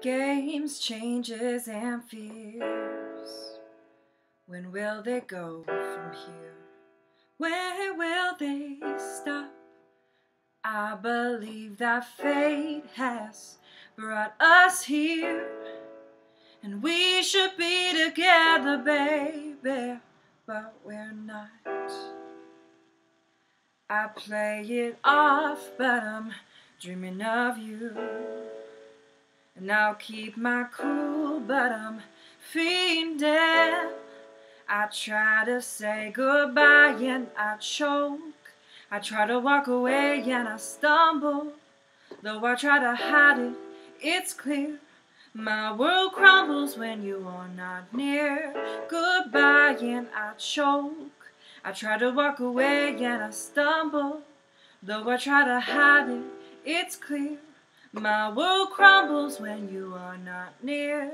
Games, changes, and fears. When will they go from here? Where will they stop? I believe that fate has brought us here. And we should be together, baby, but we're not. I play it off, but I'm dreaming of you. And I'll keep my cool, but I'm fiending. I try to say goodbye and I choke. I try to walk away and I stumble. Though I try to hide it, it's clear. My world crumbles when you are not near. Goodbye and I choke. I try to walk away and I stumble. Though I try to hide it, it's clear. My world crumbles when you are not near.